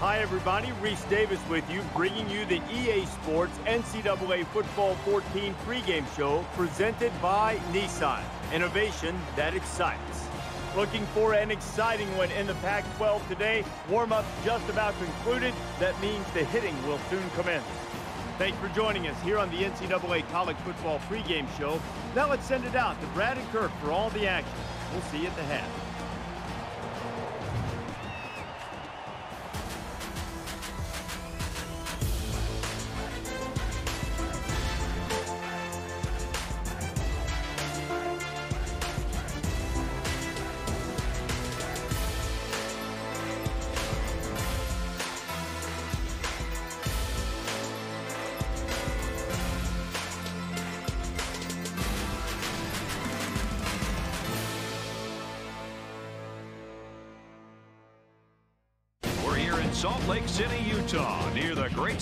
Hi, everybody. Reese Davis with you, bringing you the EA Sports NCAA Football 14 pregame show presented by Nissan. Innovation that excites. Looking for an exciting one in the Pac-12 today. Warm-up just about concluded. That means the hitting will soon commence. Thanks for joining us here on the NCAA College Football pregame show. Now let's send it out to Brad and Kirk for all the action. We'll see you at the half.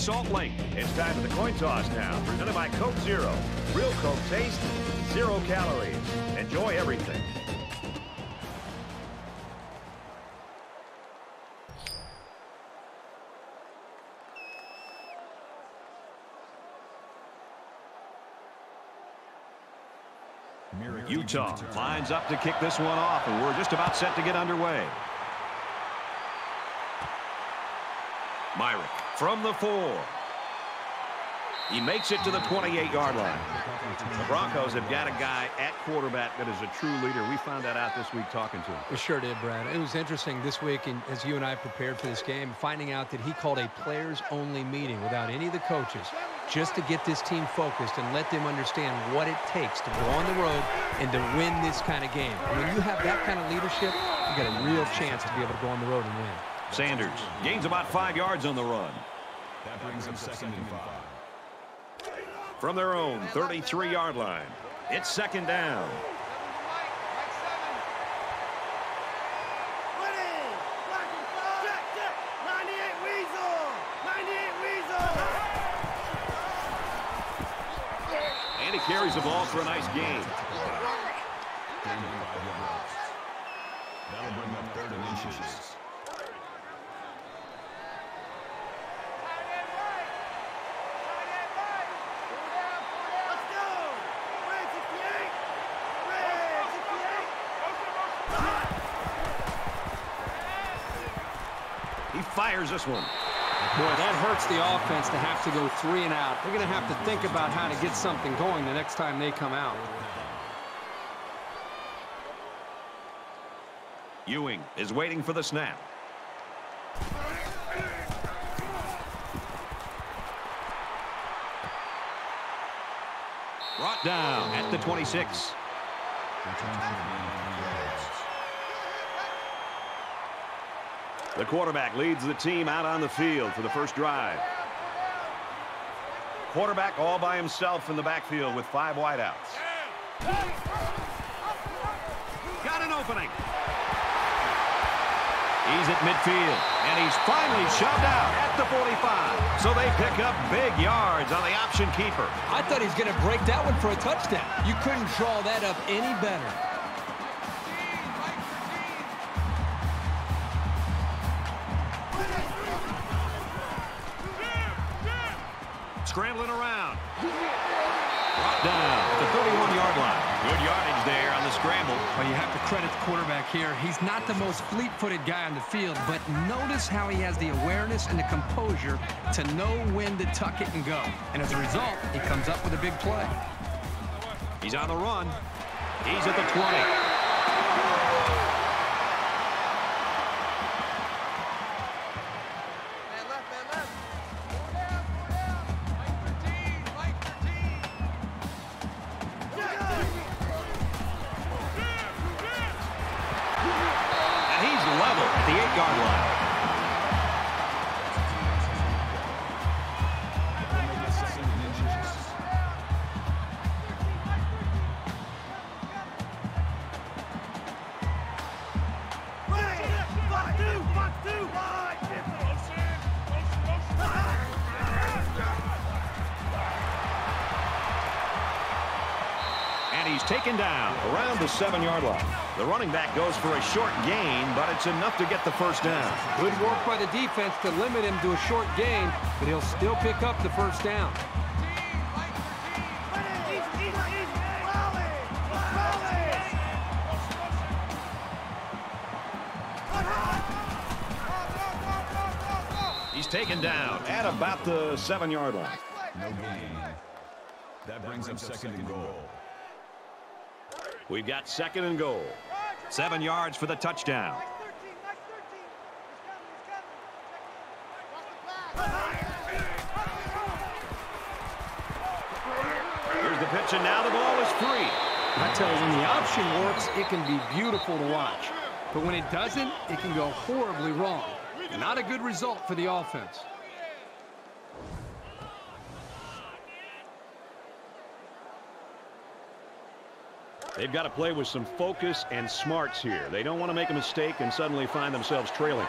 Salt Lake. It's time for the coin toss now, presented by Coke Zero. Real Coke taste, zero calories. Enjoy everything. Utah lines up to kick this one off, and we're just about set to get underway. Myrick from the four. He makes it to the 28-yard line. The Broncos have got a guy at quarterback that is a true leader. We found that out this week talking to him. We sure did, Brad. It was interesting this week as you and I prepared for this game, finding out that he called a players-only meeting without any of the coaches just to get this team focused and let them understand what it takes to go on the road and to win this kind of game. When you have that kind of leadership, you got a real chance to be able to go on the road and win. Sanders gains about five yards on the run. That brings him second and five. From their own 33-yard line, it's second down. And he carries the ball for a nice gain. That'll bring up third and inches. Fires this one. Boy, that hurts the offense to have to go three and out. They're going to have to think about how to get something going the next time they come out. Ewing is waiting for the snap. Brought down at the 26. The quarterback leads the team out on the field for the first drive. Quarterback all by himself in the backfield with five wideouts. Got an opening. He's at midfield, and he's finally shoved out at the 45. So they pick up big yards on the option keeper. I thought he was going to break that one for a touchdown. You couldn't draw that up any better. Well, you have to credit the quarterback here. He's not the most fleet-footed guy on the field, but notice how he has the awareness and the composure to know when to tuck it and go. And as a result, he comes up with a big play. He's on the run. He's at the 20. Taken down around the seven-yard line. The running back goes for a short gain, but it's enough to get the first down. Good work by the defense to limit him to a short gain, but he'll still pick up the first down. He's taken down at about the seven-yard line. No gain. That brings up second and goal. We've got second and goal. Seven yards for the touchdown. Here's the pitch, and now the ball is free. I tell you, when the option works, it can be beautiful to watch. But when it doesn't, it can go horribly wrong. Not a good result for the offense. They've got to play with some focus and smarts here. They don't want to make a mistake and suddenly find themselves trailing.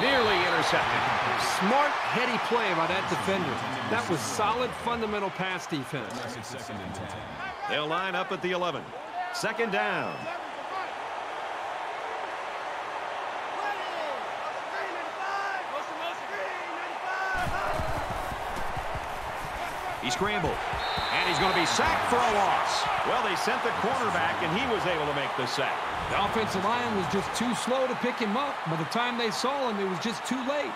Nearly intercepted. Smart, heady play by that defender. That was solid fundamental pass defense. Makes it second and 10. They'll line up at the 11. Second down. He scrambled. And he's going to be sacked for a loss. Well, they sent the cornerback, and he was able to make the sack. The offensive line was just too slow to pick him up. By the time they saw him, it was just too late.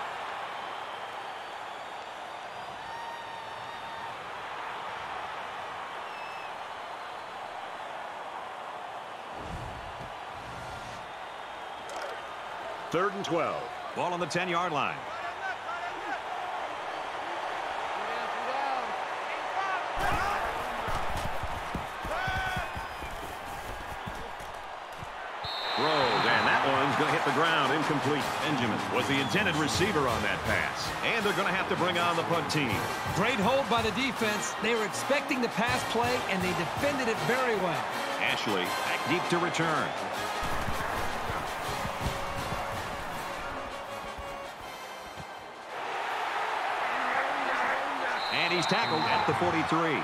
Third and 12. Ball on the 10-yard line. Rolled, and that one's going to hit the ground incomplete. Benjamin was the intended receiver on that pass. And they're going to have to bring on the punt team. Great hold by the defense. They were expecting the pass play, and they defended it very well. Ashley back deep to return. And he's tackled at the 43. Return will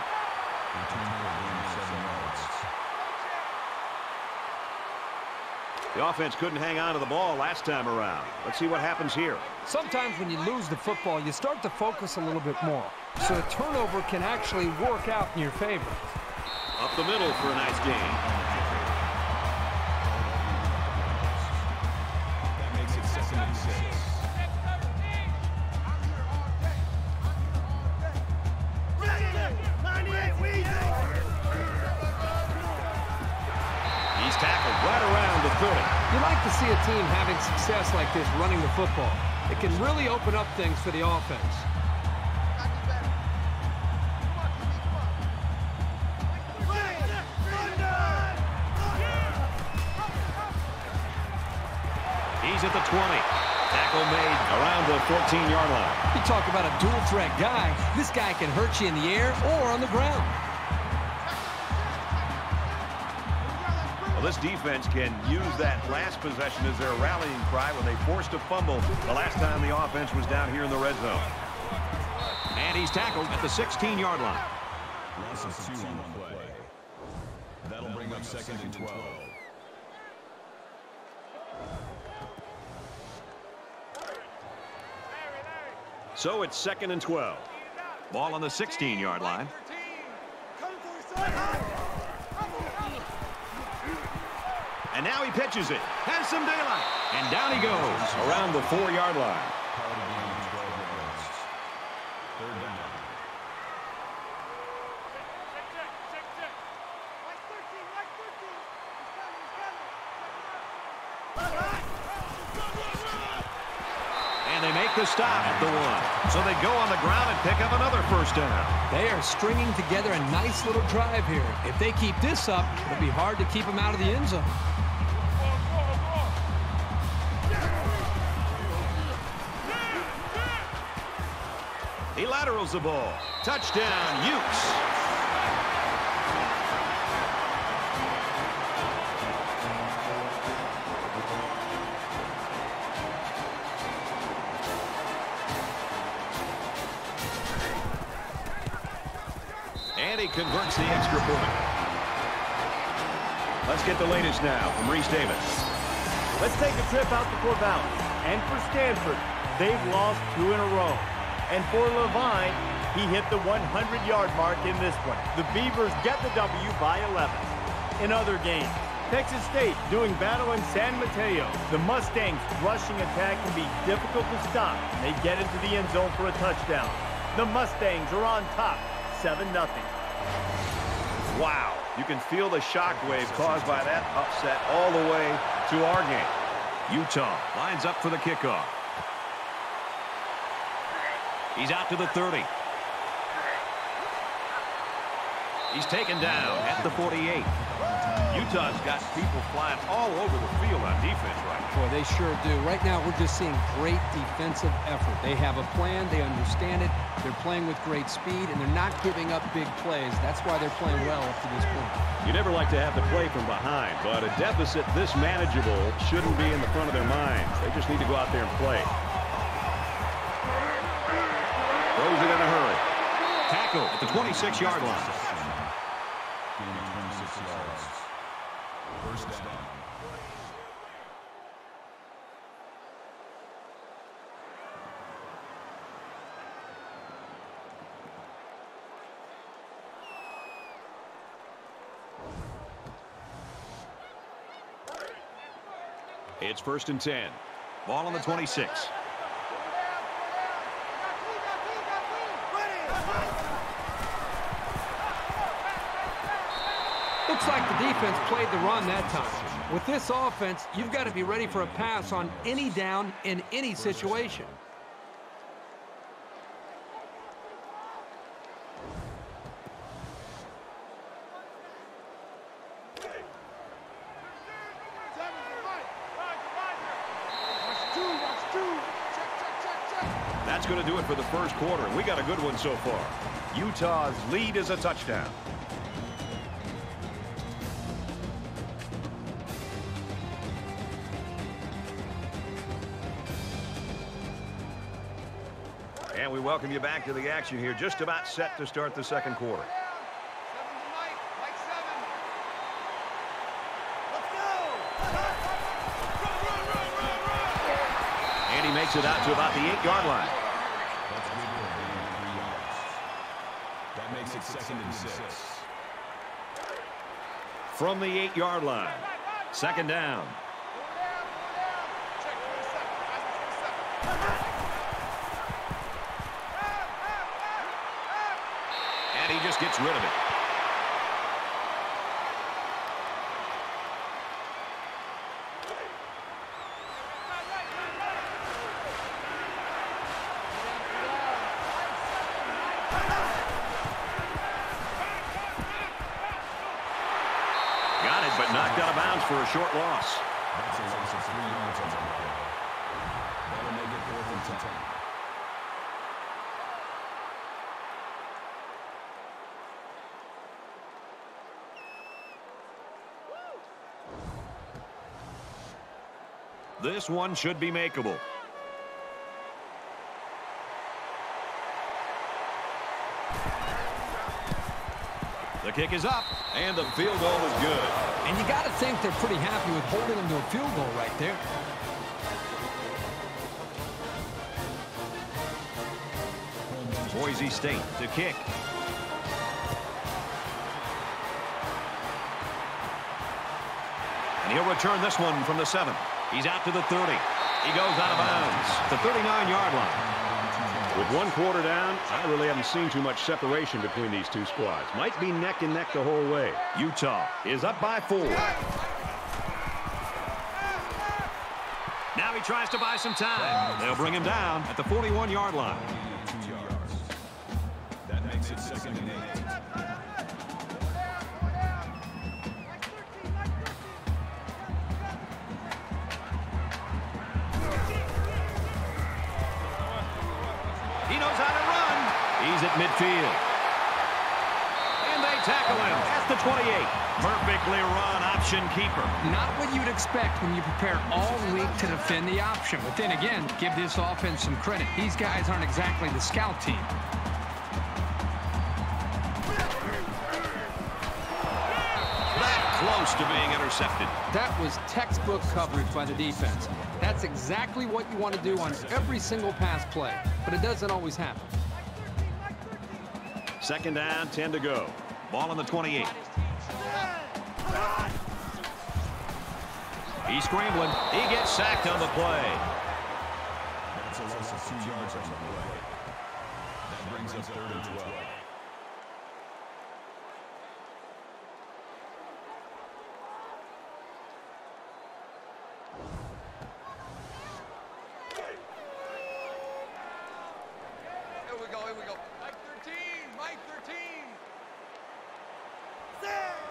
gain seven yards. The offense couldn't hang on to the ball last time around. Let's see what happens here. Sometimes when you lose the football, you start to focus a little bit more. So a turnover can actually work out in your favor. Up the middle for a nice gain. Success like this running the football. It can really open up things for the offense. He's at the 20. Tackle made around the 14-yard line. You talk about a dual threat guy. This guy can hurt you in the air or on the ground. Well, this defense can use that last possession as their rallying cry when they forced a fumble the last time the offense was down here in the red zone. And he's tackled at the 16-yard line. Loss of two on the play. That'll bring up second and 12. So it's second and 12. Ball on the 16-yard line. And now he pitches it. Has some daylight. And down he goes around the four-yard line. Power to gain 12 yards. Third down. And they make the stop at the one. So they go on the ground and pick up another first down. They are stringing together a nice little drive here. If they keep this up, it'll be hard to keep them out of the end zone. He laterals the ball. Touchdown, Utes. converts the extra point. Let's get the latest now from Reese Davis. Let's take a trip out to Corvallis. And for Stanford, they've lost two in a row. And for Levine, he hit the 100-yard mark in this one. The Beavers get the W by 11. In other games, Texas State doing battle in San Mateo. The Mustangs' rushing attack can be difficult to stop. and They get into the end zone for a touchdown. The Mustangs are on top, 7-0. Wow. You can feel the shockwave caused by that upset all the way to our game. Utah lines up for the kickoff. He's out to the 30. He's taken down at the 48. Utah's got people flying all over the field on defense right now. Boy, they sure do. Right now, we're just seeing great defensive effort. They have a plan. They understand it. They're playing with great speed, and they're not giving up big plays. That's why they're playing well up to this point. You never like to have to play from behind, but a deficit this manageable shouldn't be in the front of their minds. They just need to go out there and play. Tackle at the 26-yard line. First down. It's first and 10. Ball on the 26. Looks like the defense played the run that time. With this offense, you've got to be ready for a pass on any down in any situation. That's going to do it for the first quarter. We got a good one so far. Utah's lead is a touchdown. Welcome you back to the action here. Just about set to start the second quarter. And he makes it out to about the eight-yard line. That's good for a gain of three yards. That makes it second and six. From the eight-yard line. Second down. And he just gets rid of it but knocked out of bounds for a short loss. That's a loss of three yards on that play. That'll make it fourth and ten. This one should be makeable. The kick is up, and the field goal is good. And you got to think they're pretty happy with holding them to a field goal right there. Boise State to kick. And he'll return this one from the 7. He's out to the 30. He goes out of bounds. The 39-yard line. With one quarter down, I really haven't seen too much separation between these two squads. Might be neck and neck the whole way. Utah is up by four. Now he tries to buy some time. They'll bring him down at the 41-yard line. option keeper. Not what you'd expect when you prepare all week to defend the option. But then again, give this offense some credit. These guys aren't exactly the scout team. close to being intercepted. That was textbook coverage by the defense. That's exactly what you want to do on every single pass play, but it doesn't always happen. Second down, 10 to go. Ball on the 28. He's scrambling. He gets sacked on the play. That brings up third and 12. Here we go, here we go. Mike 13, Mike 13.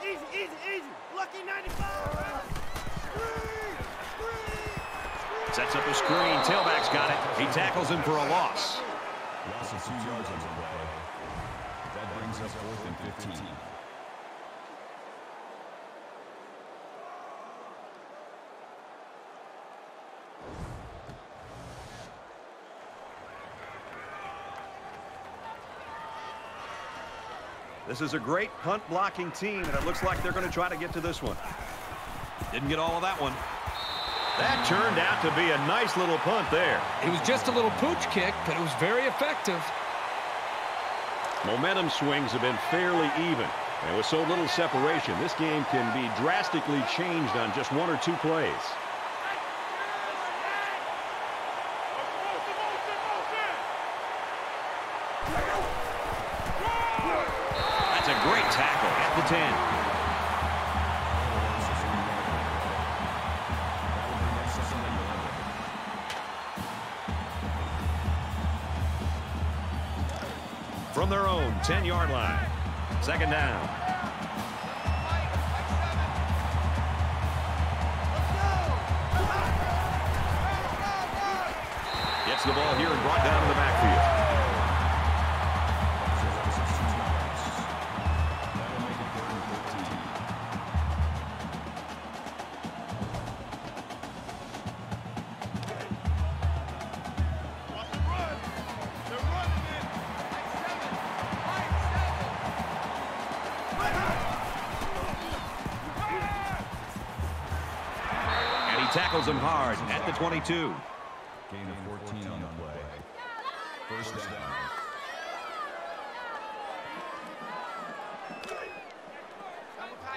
Easy, easy, easy. Lucky 95. Sets up a screen. Tailback's got it. He tackles him for a loss. Loss of two yards on the play. That brings up fourth and 15. This is a great punt blocking team, and it looks like they're going to try to get to this one. Didn't get all of that one. That turned out to be a nice little punt there. It was just a little pooch kick, but it was very effective. Momentum swings have been fairly even. And with so little separation, this game can be drastically changed on just one or two plays. The 22. Gain of 14 on the play. First down.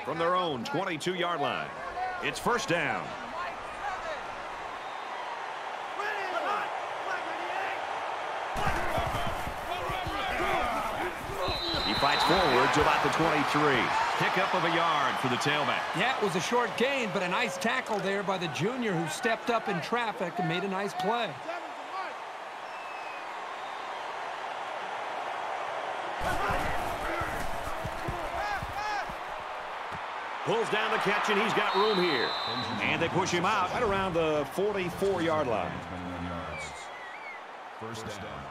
From their own 22-yard line. It's first down. He fights forward to about the 23. Pickup of a yard for the tailback. Yeah, it was a short gain, but a nice tackle there by the junior who stepped up in traffic and made a nice play. Pulls down the catch, and he's got room here. And they push him out right around the 44-yard line. First down.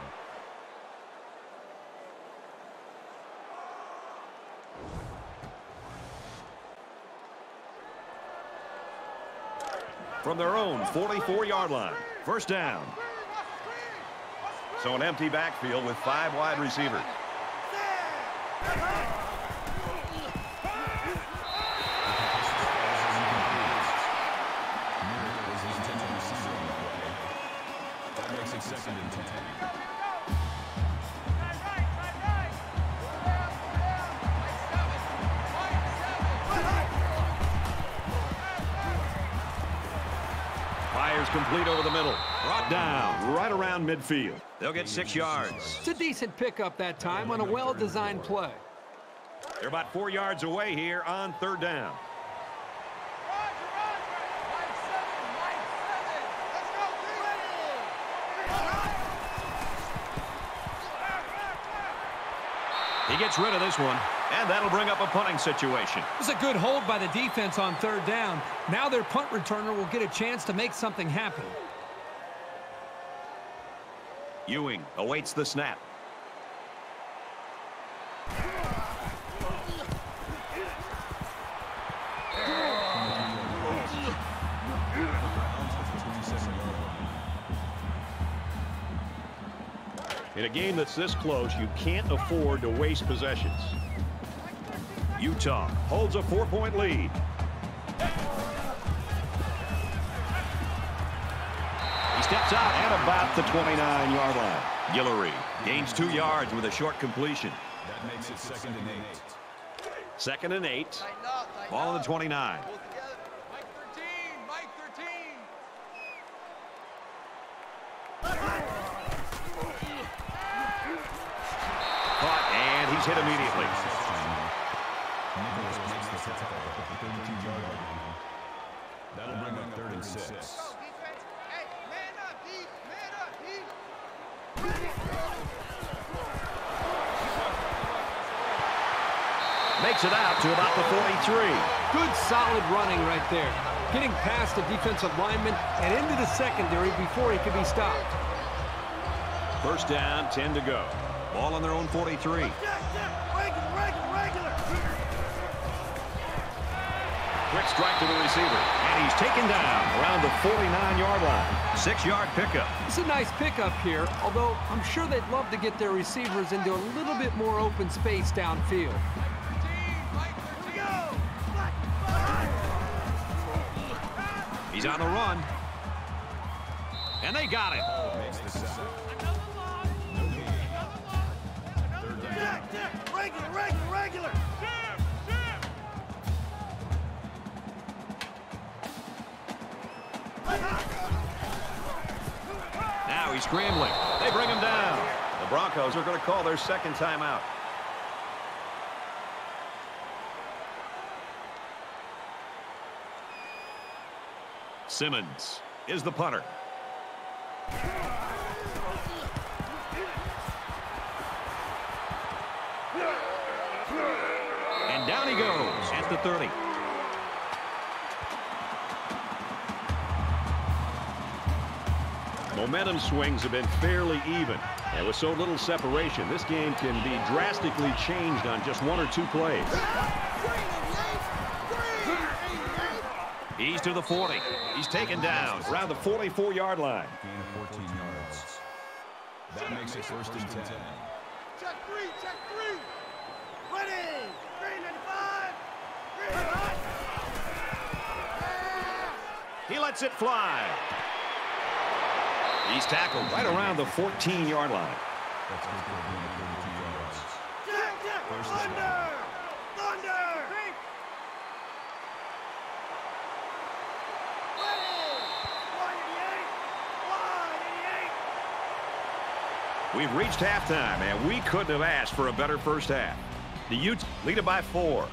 From their own 44-yard line. First down. So an empty backfield with five wide receivers. Midfield. They'll get six yards. It's a decent pickup that time on a well-designed play. They're about four yards away here on third down. He gets rid of this one, and that'll bring up a punting situation. It was a good hold by the defense on third down. Now their punt returner will get a chance to make something happen. Ewing awaits the snap. In a game that's this close, you can't afford to waste possessions. Utah holds a four-point lead. Steps out at about the 29-yard line. Guillory gains two yards with a short completion. That makes it second and eight. Second and eight. Ball on the 29. Mike 13, Mike 13. Caught, and he's hit immediately. Nicholas makes the tackle at the 32-yard line. That'll bring up third and six. Defense, hey, man up, deep, man up, deep. Makes it out to about the 43. Good solid running right there. Getting past the defensive lineman and into the secondary before he could be stopped. First down, 10 to go. Ball on their own 43. Check, check, regular, regular, regular. Quick strike to the receiver. And he's taken down around the 49-yard line. Six-yard pickup. It's a nice pickup here, although I'm sure they'd love to get their receivers into a little bit more open space downfield. He's on the run. And they got it. Oh, makes the sack. Check, check, regular, regular, regular. Now he's scrambling. They bring him down. The Broncos are going to call their second timeout. Simmons is the punter. And down he goes at the 30. Momentum swings have been fairly even. And with so little separation, this game can be drastically changed on just one or two plays. He's to the 40. He's taken down around the 44-yard line. Gain of 14 yards. That makes it first and 10. Check three, check three. Ready. 395. Green light. He lets it fly. He's tackled right around the 14-yard line. That's good for a 32 yards. Check, check. First and We've reached halftime, and we couldn't have asked for a better first half. The Utes lead it by four.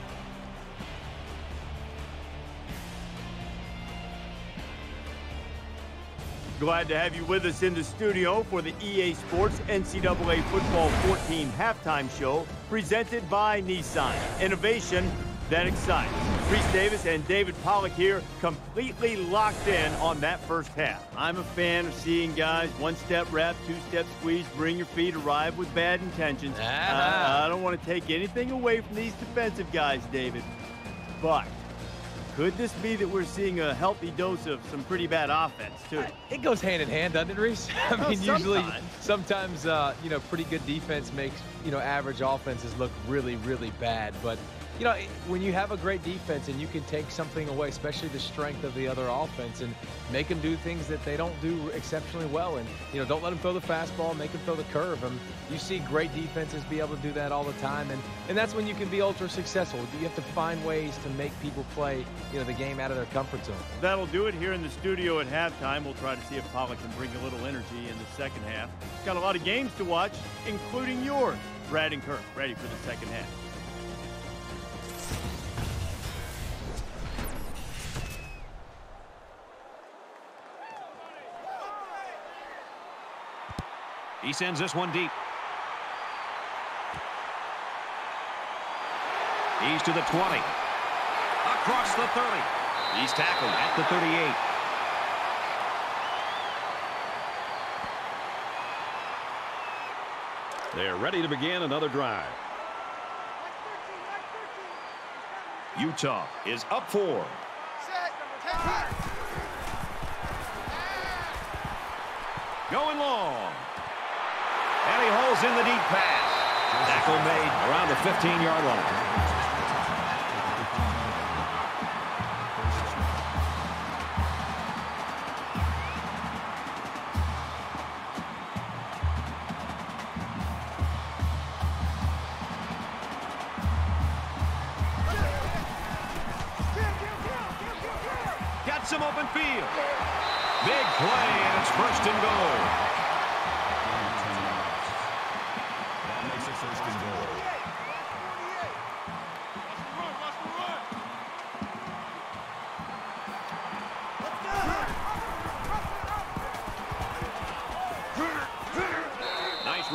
Glad to have you with us in the studio for the EA Sports NCAA Football 14 halftime show presented by Nissan. Innovation that excites. Reese Davis and David Pollack here completely locked in on that first half. I'm a fan of seeing guys one-step wrap, two-step squeeze, bring your feet, arrive with bad intentions. Uh, I don't want to take anything away from these defensive guys, David, but could this be that we're seeing a healthy dose of some pretty bad offense, too? It goes hand in hand, doesn't it, Reese? I Well, mean, usually, sometimes. sometimes, uh, you know, pretty good defense makes, you know, average offenses look really, really bad. But, you know, when you have a great defense and you can take something away, especially the strength of the other offense, and make them do things that they don't do exceptionally well, and you know, don't let them throw the fastball, make them throw the curve. And you see great defenses be able to do that all the time, and and that's when you can be ultra successful. You have to find ways to make people play, you know, the game out of their comfort zone. That'll do it here in the studio at halftime. We'll try to see if Pollack can bring a little energy in the second half. Got a lot of games to watch, including yours. Brad and Kirk ready for the second half. He sends this one deep. He's to the 20. Across the 30. He's tackled at the 38. They're ready to begin another drive. Utah is up four. Set. Take it. Going long. And he holds in the deep pass. Tackle made around the 15-yard line.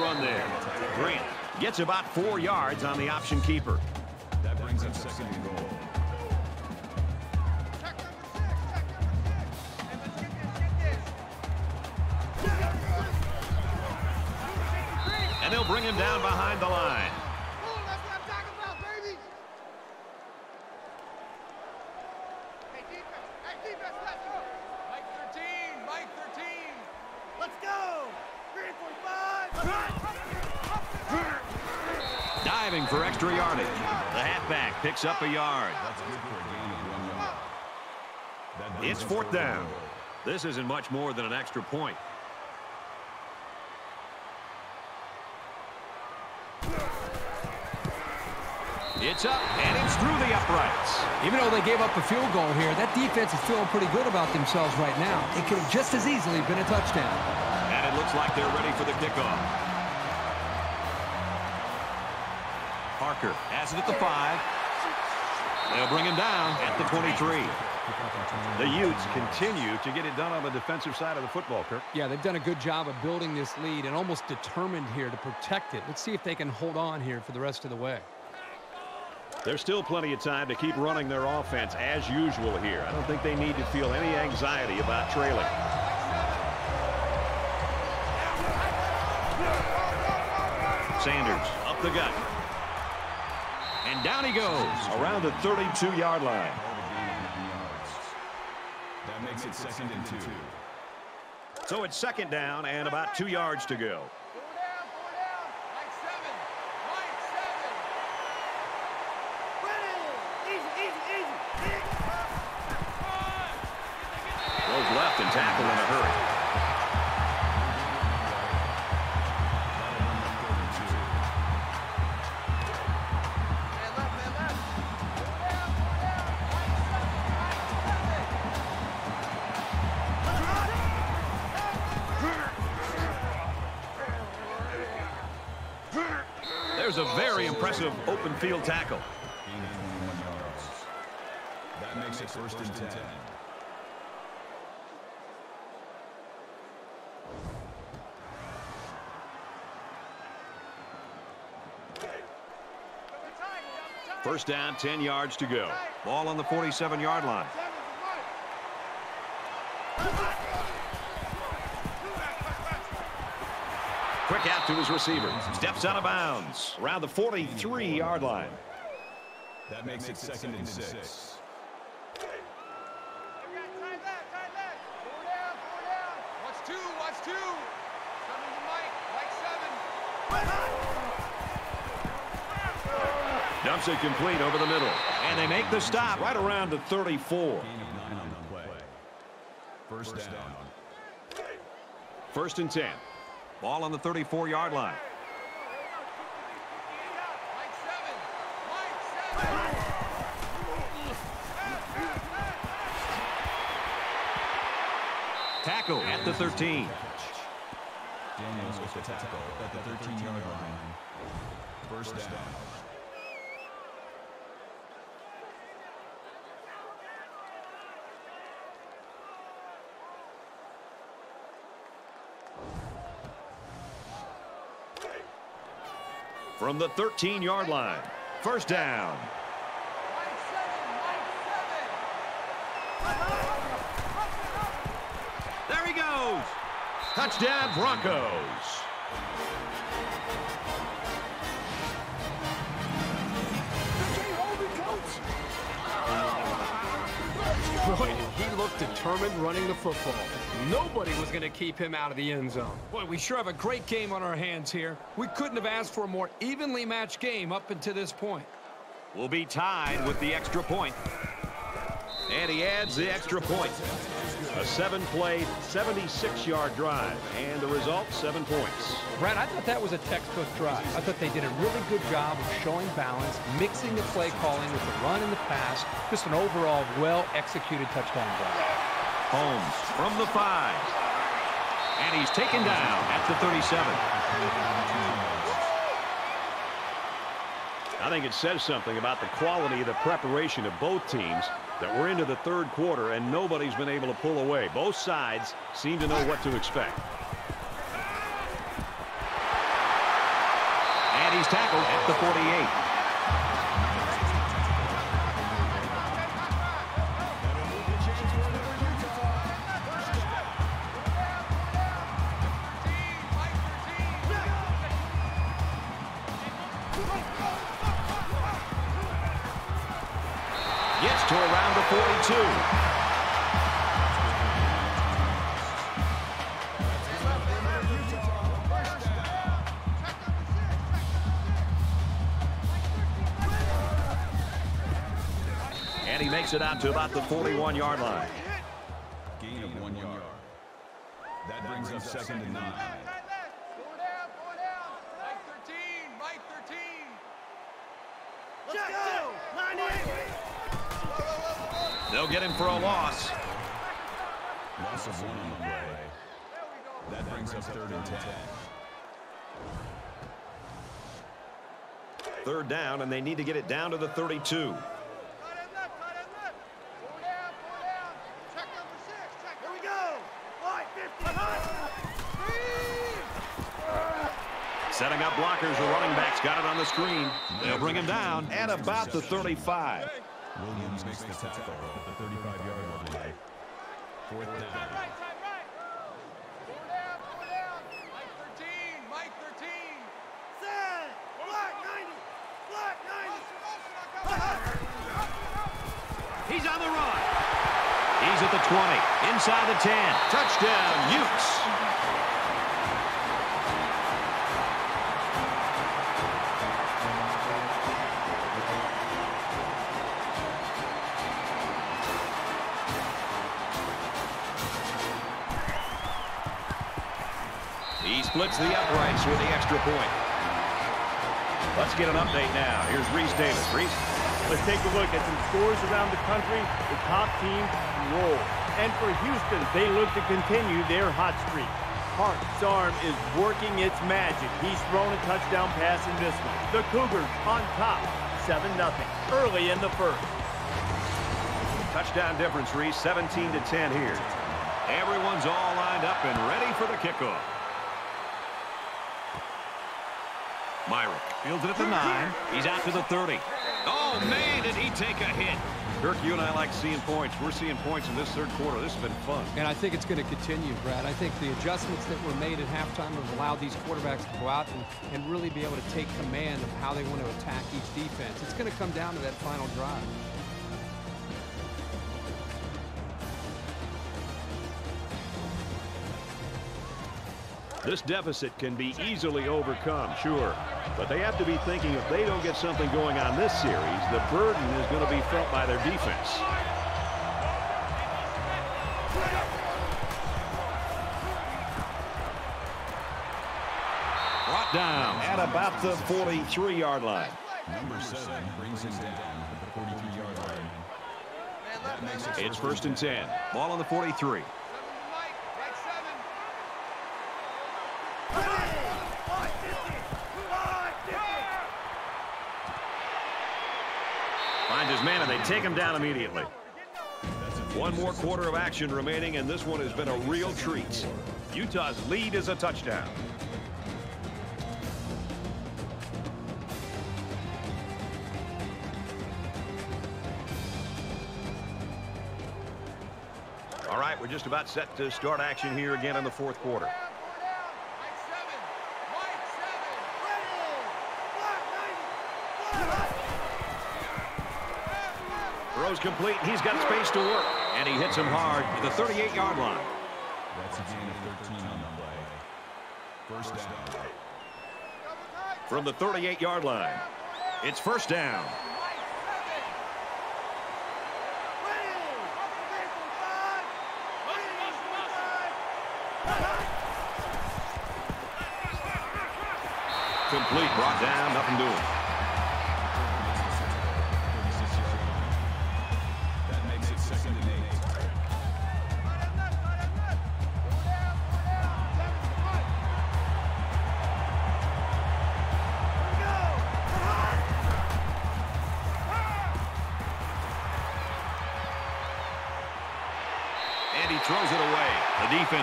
Run there. Grant gets about four yards on the option keeper. That brings up second and goal. And they'll bring him down behind the line. That's what I'm talking about, baby. Hey, defense. Hey, defense, let's go. Mike 13, Mike 13. Let's go. 345. Diving for extra yardage. The halfback picks up a yard. That's good for a gain of one yard. That brings It's fourth down. This isn't much more than an extra point. It's up, and it's through the uprights. Even though they gave up the field goal here, that defense is feeling pretty good about themselves right now. It could have just as easily been a touchdown. And it looks like they're ready for the kickoff. Parker has it at the five. They'll bring him down at the 23. The Utes continue to get it done on the defensive side of the football, Kirk. Yeah, they've done a good job of building this lead and almost determined here to protect it. Let's see if they can hold on here for the rest of the way. There's still plenty of time to keep running their offense as usual here. I don't think they need to feel any anxiety about trailing. Sanders up the gut. And down he goes around the 32-yard line. All the gain of one yards. That makes it second and two. So it's second down and about two yards to go. Field tackle. Gain of 21 yards. That makes it first and 10. First down, 10 yards to go. Ball on the 47-yard line. To his receiver. Steps out of bounds. Around the 43-yard line. That makes it second and six. Watch two, watch two. Coming to Mike, Mike seven. Dumps it complete over the middle. And they make the stop right around the 34. Gain of nine on the play. First down. First and 10. Ball on the 34-yard line. Tackle at the 13. Daniels with the tackle at the 13-yard line. First down. From the 13-yard line. First down. There he goes. Touchdown Broncos. Boy, he look determined running the football. Nobody was going to keep him out of the end zone. Boy, we sure have a great game on our hands here. We couldn't have asked for a more evenly matched game up until this point. We'll be tied with the extra point. And he adds the extra point. A seven-play, 76-yard drive. And the result, seven points. Brad, I thought that was a textbook drive. I thought they did a really good job of showing balance, mixing the play calling with the run and the pass. Just an overall well-executed touchdown drive. Holmes from the five. And he's taken down at the 37. I think it says something about the quality of the preparation of both teams that we're into the third quarter and nobody's been able to pull away. Both sides seem to know what to expect. And he's tackled at the 48. Makes it out to about the 41-yard line. Gain of one yard. That brings up second and nine. Four down, four down. Mike 13, Mike 13. Let's go. 98. They'll get him for a loss. Loss of one on the play. That brings up third and ten. Third down, and they need to get it down to the 32. Tight end left, tight end left. Four down, four down. Check number six. Check. Here we go. Five, 50. Setting up blockers. The running back's got it on the screen. They'll bring him down at about the 35. Williams makes the tackle at the 35-yard line. Fourth Right, down. right, right. Four down, four down. Mike 13, Mike 13. Set. Black 90. Black 90. He's on the run. He's at the 20. Inside the 10. Touchdown, Utes. Splits the uprights with the extra point. Let's get an update now. Here's Reese Davis. Reese. Let's take a look at some scores around the country. The top teams roll. And for Houston, they look to continue their hot streak. Hart's arm is working its magic. He's thrown a touchdown pass in this one. The Cougars on top, 7-0, early in the first. Touchdown difference, Reese, 17 to 10 here. Everyone's all lined up and ready for the kickoff. Myrick fields it at the 9. He's out to the 30. Oh, man, did he take a hit. Kirk, you and I like seeing points. We're seeing points in this third quarter. This has been fun. And I think it's going to continue, Brad. I think the adjustments that were made at halftime have allowed these quarterbacks to go out and, and really be able to take command of how they want to attack each defense. It's going to come down to that final drive. This deficit can be easily overcome, sure. But they have to be thinking if they don't get something going on this series, the burden is going to be felt by their defense. Brought down at about the 43-yard line. Number seven brings him down at the 43-yard line. Man left, man left. It's first and 10. Ball on the 43. Seven to Mike. Right seven. Finds his man, and they take him down immediately. One more quarter of action remaining, and this one has been a real treat. Utah's lead is a touchdown. All right, we're just about set to start action here again in the fourth quarter. Four down. Mike seven. Mike seven. Throws complete, he's got space to work. And he hits him hard to the 38-yard line. That's a gain of 13 on the play. First down. From the 38-yard line, it's first down. Complete, brought down, nothing doing.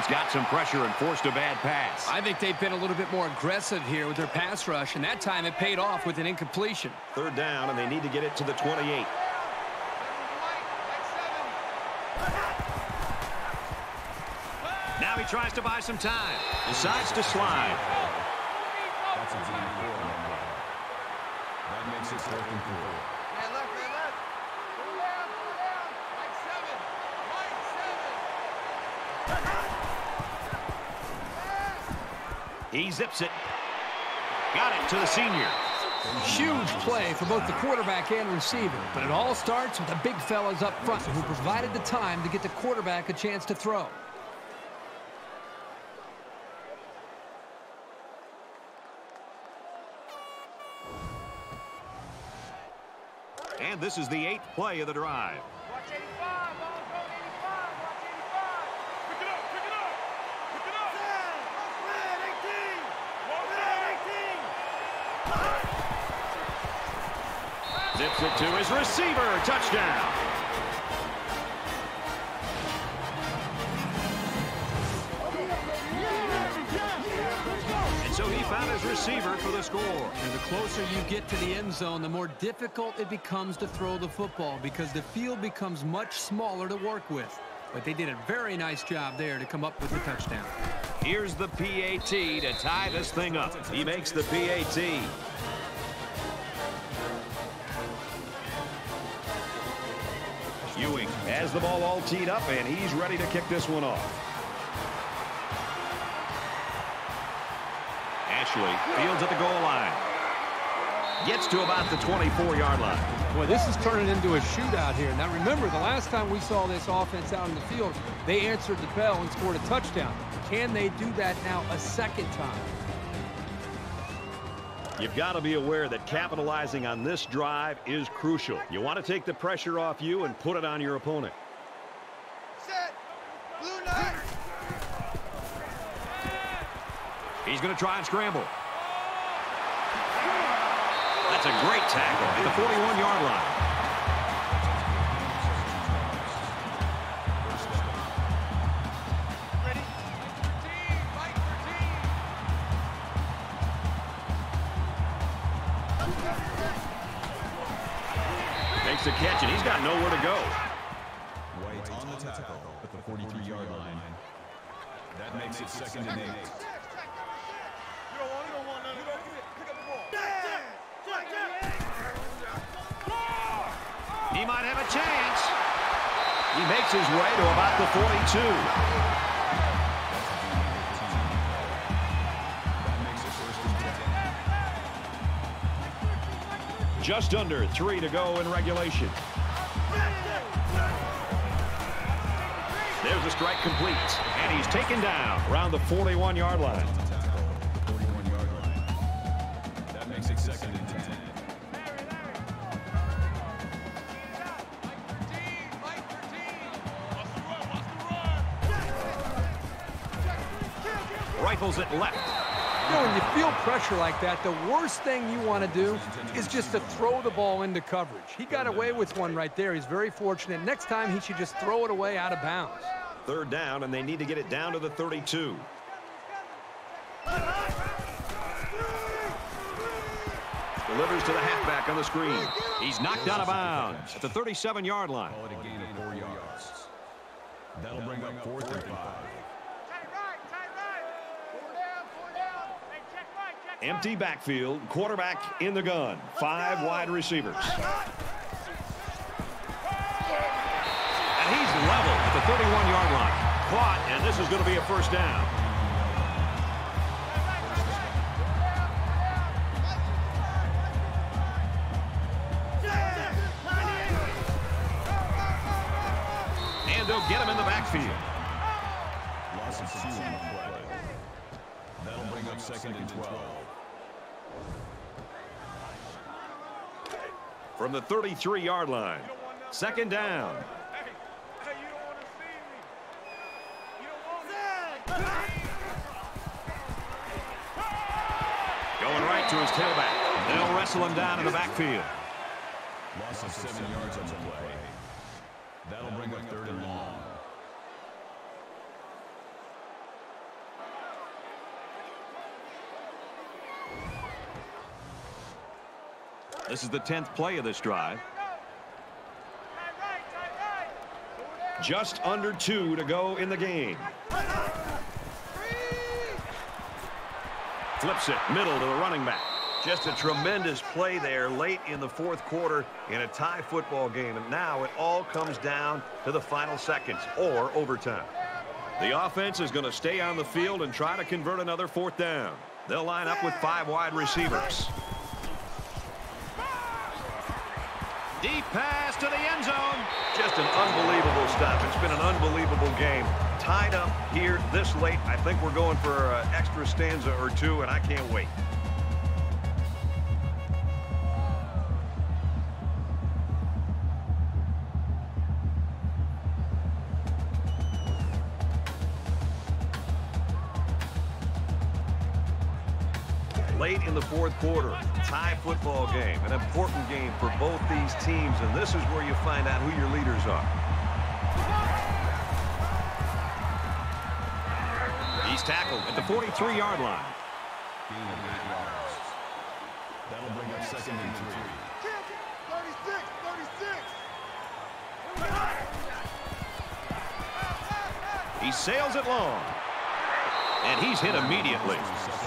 Defense got some pressure and forced a bad pass. I think they've been a little bit more aggressive here with their pass rush, and that time it paid off with an incompletion. Third down, and they need to get it to the 28. Now he tries to buy some time. Decides to slide. That's a four that. That makes it fourth and four. Man left, man left. Pull down, pull down. Mike seven. Mike seven. He zips it. Got it to the senior. Huge play for both the quarterback and receiver, but it all starts with the big fellas up front who provided the time to get the quarterback a chance to throw. And this is the eighth play of the drive. Watch 85. Ball go 85. Watch 85. Pick it up, pick it up. Pick it up. Red 18. Red 18. Zips it to his receiver. Touchdown. And so he found his receiver for the score. And the closer you get to the end zone, the more difficult it becomes to throw the football because the field becomes much smaller to work with. But they did a very nice job there to come up with the touchdown. Here's the PAT to tie this thing up. He makes the PAT. Has the ball all teed up, and he's ready to kick this one off. Ashley fields at the goal line. Gets to about the 24-yard line. Boy, this is turning into a shootout here. Now, remember, the last time we saw this offense out in the field, they answered the bell and scored a touchdown. Can they do that now a second time? You've got to be aware that capitalizing on this drive is crucial. You want to take the pressure off you and put it on your opponent. Set. Blue knight. He's going to try and scramble. That's a great tackle at the 41-yard line. Got nowhere to go. White on the tackle at the 43-yard line. That makes it second and eight. You don't want, you don't want none of that. Pick up the ball. Check, check. He might have a chance. He makes his way to about the 42. That makes it first and ten. Just under three to go in regulation. Strike complete, and he's taken down around the 41-yard line. Tackle at the 41-yard line. That makes it second and ten. Mike 13. Mike 13. Watch run. Watch run. Rifles it left. You know, when you feel pressure like that, the worst thing you want to do is just to throw the ball into coverage. He got away with one right there. He's very fortunate. Next time, he should just throw it away out of bounds. Third down, and they need to get it down to the 32. Delivers to the halfback on the screen. He's knocked out of bounds at the 37-yard line. Call it a gain of four yards. That'll bring up fourth and five. Tight right. Tight right. Four down. Four down. Hey, check right. Check right. Empty backfield, quarterback in the gun, five wide receivers. 31-yard line. Caught, and this is going to be a first down. And they'll get him in the backfield. Loss of two on the play. That'll bring up second and 12. From the 33-yard line. Second down. to his tailback. They'll wrestle him down in the backfield. Loss of seven yards on the play. That'll bring up third and long. This is the 10th play of this drive. Just under two to go in the game. Flips it middle to the running back. Just a tremendous play there late in the fourth quarter in a tie football game. And now it all comes down to the final seconds or overtime. The offense is going to stay on the field and try to convert another fourth down. They'll line up with five wide receivers. Deep pass to the end zone. Just an unbelievable stop. It's been an unbelievable game. Tied up here this late. I think we're going for an extra stanza or two, and I can't wait. late in the fourth quarter. Tie football game. An important game for both these teams, and this is where you find out who your leaders are. He's tackled at the 43-yard line. That'll bring up second and three. 36, 36. He sails it long. And he's hit immediately.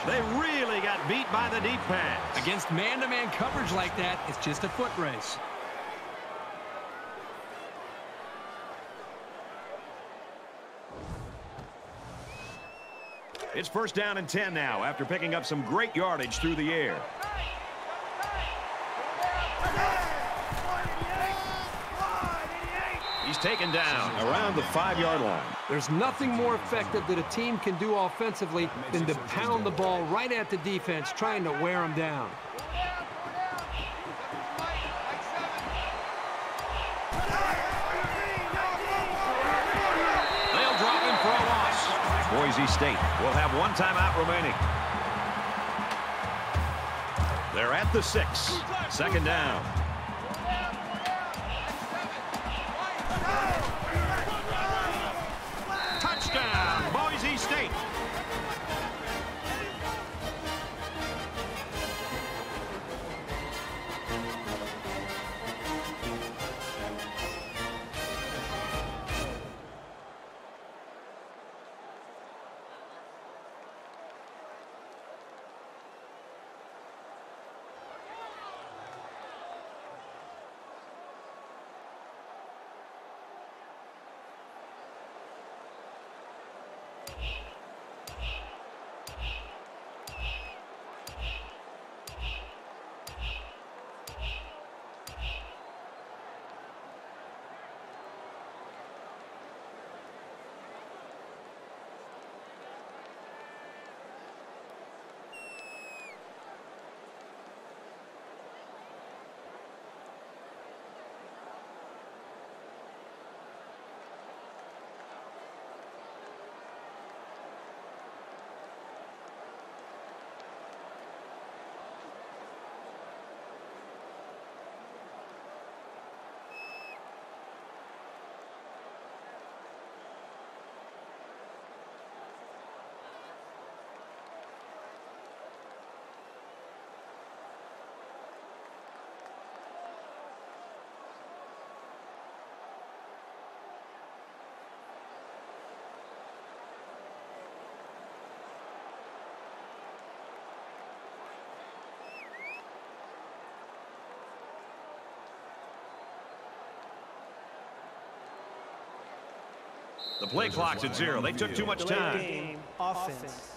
They really got beat by the deep pass. Against man-to-man -man coverage like that, it's just a foot race. It's first down and 10 now after picking up some great yardage through the air. He's taken down around the five-yard line. There's nothing more effective that a team can do offensively than to pound the ball right at the defense, trying to wear them down. State will have one timeout remaining. They're at the six. Second down. The play clock's at zero. They took too much time. Offense.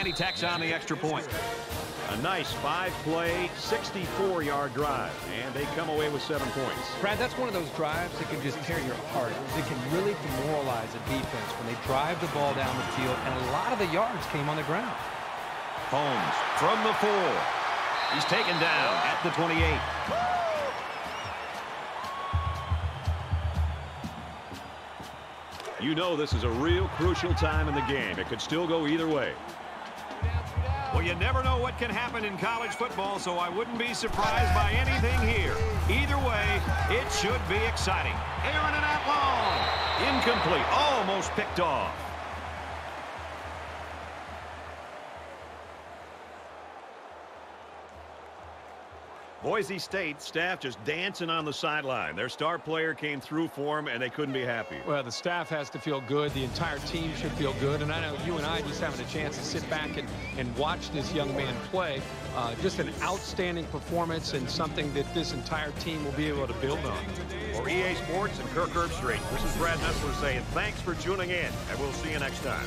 And he tacks on the extra point. A nice five-play, 64-yard drive. And they come away with seven points. Brad, that's one of those drives that can just tear your heart. It can really demoralize a defense when they drive the ball down the field, and a lot of the yards came on the ground. Holmes from the four. He's taken down at the 28. You know this is a real crucial time in the game. It could still go either way. Well, you never know what can happen in college football, so I wouldn't be surprised by anything here. Either way, it should be exciting. Aaron and out long. Incomplete. Almost picked off. Boise State staff just dancing on the sideline. Their star player came through for them, and they couldn't be happy. Well, the staff has to feel good. The entire team should feel good. And I know you and I just having a chance to sit back and, and watch this young man play. Uh, just an outstanding performance and something that this entire team will be able to build on. For EA Sports and Kirk Herbstreit, this is Brad Nessler saying thanks for tuning in, and we'll see you next time.